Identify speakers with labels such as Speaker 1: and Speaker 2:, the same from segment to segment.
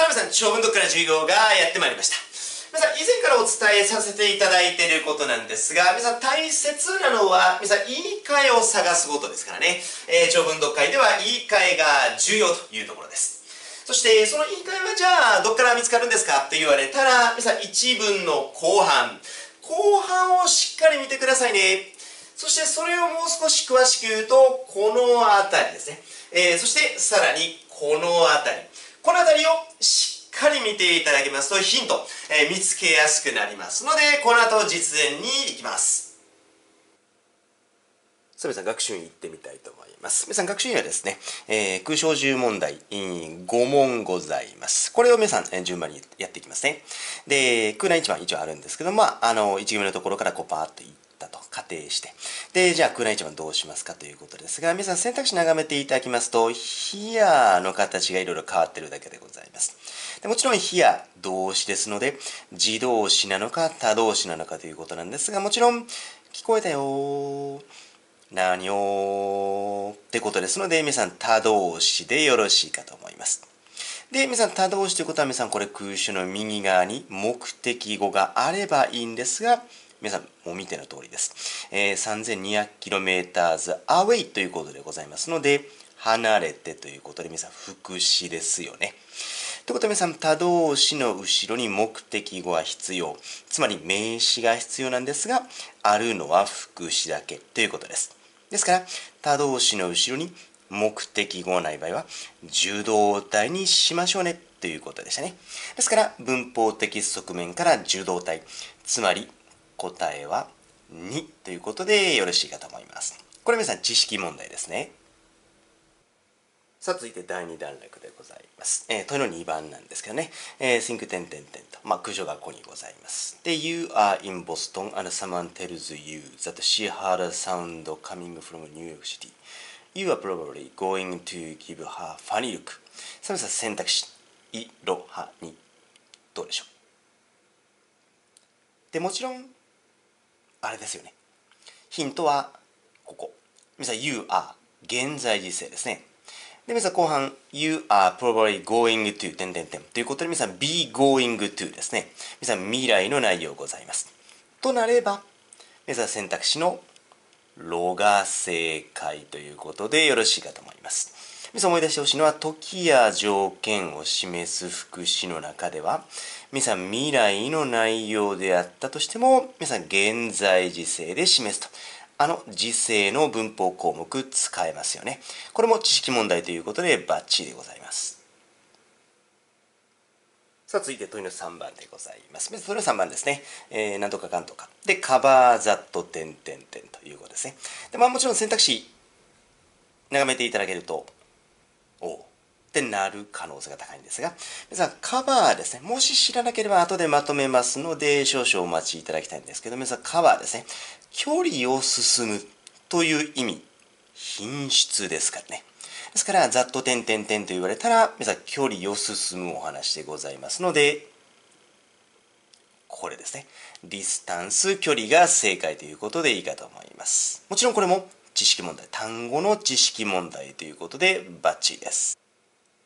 Speaker 1: さあ皆さん、長文読から授業がやってまいりました。皆さん、以前からお伝えさせていただいていることなんですが、皆さん、大切なのは、皆さん、言い換えを探すことですからね。えー、長文読解では言い換えが重要というところです。そして、その言い換えはじゃあ、どっから見つかるんですか？って言われたら、皆さん、一文の後半、後半をしっかり見てくださいね。そして、それをもう少し詳しく言うと、この辺りですね。えー、そして、さらに、この辺り。この辺りをしっかり見ていただけますとヒント、えー、見つけやすくなりますのでこの後実演に行きます。さあ皆さん学習院行ってみたいと思います。皆さん学習院はですね、えー、空小10問題5問ございます。これを皆さん、えー、順番にやっていきますね。で空欄1番一応あるんですけどまああの1行目のところからこうパーッといって仮定して、で、じゃあ空欄一番どうしますかということですが、皆さん選択肢眺めていただきますと、ヒアの形がいろいろ変わってるだけでございます。でもちろんヒア動詞ですので、自動詞なのか他動詞なのかということなんですが、もちろん聞こえたよ何をってことですので、皆さん他動詞でよろしいかと思います。で、皆さん、他動詞ということは、皆さん、これ空詞の右側に目的語があればいいんですが、皆さんも見ての通りです。えー、3200km away ということでございますので、離れてということで皆さん副詞ですよね。ということで皆さん、他動詞の後ろに目的語は必要。つまり名詞が必要なんですが、あるのは副詞だけということです。ですから、他動詞の後ろに目的語がない場合は、受動体にしましょうねということでしたね。ですから、文法的側面から受動体、つまり答えは2ということでよろしいかと思います。これ皆さん知識問題ですね。さあ続いて第2段落でございます。えー、問いの2番なんですけどね、えー、think 点点点と、まあ、空所がここにございます。で、You are in Boston and someone tells you that she heard a sound coming from New York City. You are probably going to give her funny look. さあ皆さん選択肢、い、ろ、は、に、どうでしょうで、もちろんあれですよね。ヒントは、ここ。皆さん、you are 現在時制ですね。で、皆さん、後半、you are probably going to 点点点ということで、皆さん、be going to ですね。皆さん、未来の内容ございます。となれば、皆さん、選択肢のロが正解ということでよろしいかと思います。皆さん思い出してほしいのは、時や条件を示す副詞の中では、皆さん未来の内容であったとしても、皆さん現在時制で示すと。あの時制の文法項目使えますよね。これも知識問題ということでバッチリでございます。さあ続いて問いの3番でございます。問いの3番ですね。えー、なんとかかんとか。で、カバーザット点点点ということですね。で、まあもちろん選択肢眺めていただけるとおってなる可能性が高いんですが、皆さん、カバーですね。もし知らなければ後でまとめますので、少々お待ちいただきたいんですけど、皆さん、カバーですね。距離を進むという意味、品質ですからね。ですから、ざっと点々点と言われたら、皆さん、距離を進むお話でございますので、これですね。ディスタンス、距離が正解ということでいいかと思います。もちろんこれも知識問題、単語の知識問題ということでバッチリです。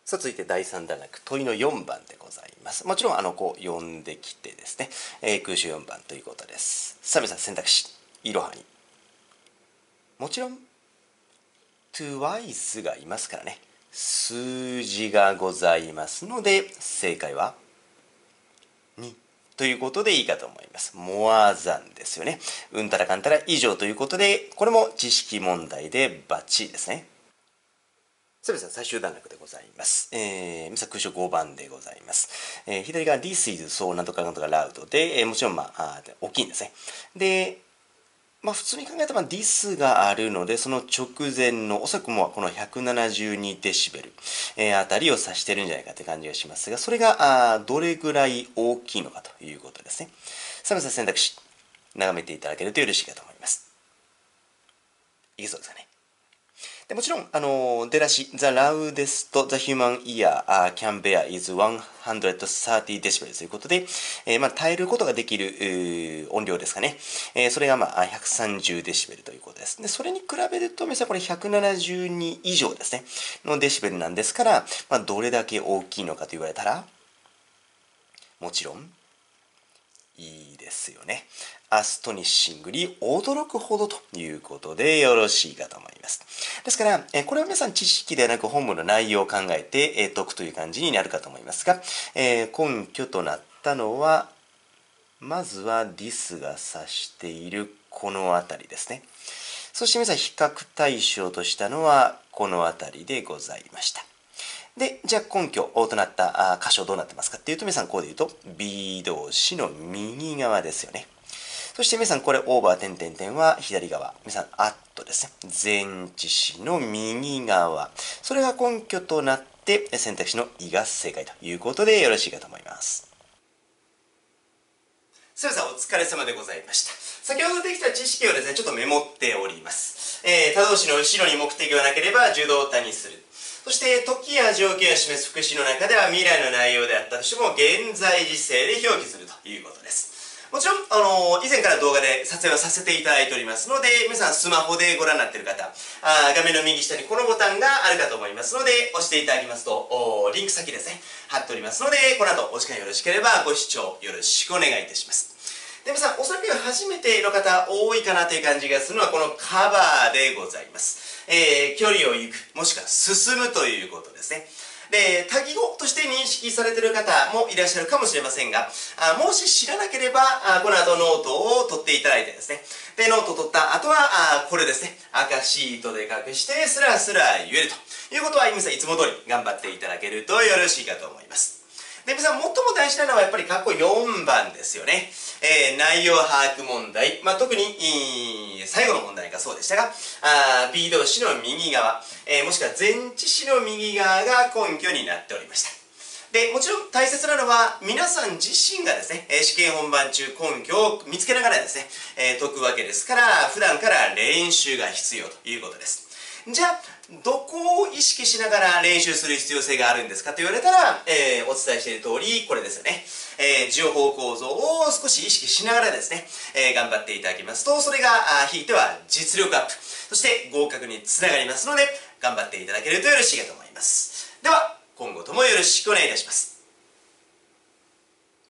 Speaker 1: さあ続いて第3段落問いの4番でございます。もちろんあの子読んできてですね、えー、空襲4番ということです。さあ皆さん選択肢、いろはに。もちろん twice がいますからね、数字がございますので正解は2。ということでいいかと思います。モアザンですよね。うんたらかんたら以上ということで、これも知識問題でバッチリですね。さあ皆さん、最終段落でございます。えー、皆さん、空所5番でございます。えー、左側、This is so なんとかなんとかラウドで、えー、もちろん、まあ、あ大きいんですね。で、まあ、普通に考えたら、ディスがあるので、その直前の、おそらくもうこの172デシベル、えー、あたりを指してるんじゃないかって感じがしますが、それが、あどれぐらい大きいのかということですね。さあ、皆さ選択肢、眺めていただけると嬉しいかと思います。いけそうですかね。でもちろん、あの、出だし、The loudest the human ear can bear is 130dB ということで、えー、まあ、耐えることができる音量ですかね。えー、それが、まあ、130デシベルということです。で、それに比べると、皆さんこれ172以上ですね、のデシベルなんですから、まあ、どれだけ大きいのかと言われたら、もちろんいいですよね。アストニッシングに驚くほどということでよろしいかと思います。ですから、えこれは皆さん知識ではなく本文の内容を考えて、え解くという感じになるかと思いますが、え根拠となったのは、まずは this が指しているこの辺りですね。そして皆さん比較対象としたのはこの辺りでございました。で、じゃあ根拠となった箇所どうなってますかっていうと、皆さんこうで言うと B 動詞の右側ですよね。そして皆さんこれオーバー点々点は左側。皆さんアットですね。前置詞の右側。それが根拠となって選択肢の「い」が正解ということでよろしいかと思います。さあさんお疲れ様でございました。先ほどできた知識をですね、ちょっとメモっております。えー、他動詞の後ろに目的がなければ受動詞にする。そして、時や条件を示す副詞の中では未来の内容であったとしても、現在時制で表記するということです。もちろん、あのー、以前から動画で撮影をさせていただいておりますので、皆さんスマホでご覧になっている方、あ画面の右下にこのボタンがあるかと思いますので、押していただきますと、リンク先ですね、貼っておりますので、この後お時間よろしければご視聴よろしくお願いいたします。で皆さんおそらく初めての方多いかなという感じがするのはこのカバーでございます、えー、距離を行くもしくは進むということですねで多義語として認識されている方もいらっしゃるかもしれませんがあもし知らなければあこの後ノートを取っていただいてですね。でノートを取った後はあこれですね。赤シートで隠してスラスラ言えると。いうことは皆さんいつも通り頑張っていただけるとよろしいかと思います。で皆さん最も大事なのはやっぱり過去4番ですよね。えー、内容把握問題、まあ、特に最後の問題がそうでしたがあ B 動詞の右側、えー、もしくは前置詞の右側が根拠になっておりました。でもちろん大切なのは皆さん自身がですね、試験本番中根拠を見つけながらですね、え解くわけですから普段から練習が必要ということです。じゃあどこを意識しながら練習する必要性があるんですかと言われたら、えー、お伝えしている通りこれですよねえー、情報構造を少し意識しながらですね、えー、頑張っていただきますと、それが、引いては実力アップ、そして合格につながりますので、頑張っていただけるとよろしいかと思います。では、今後ともよろしくお願いいたします。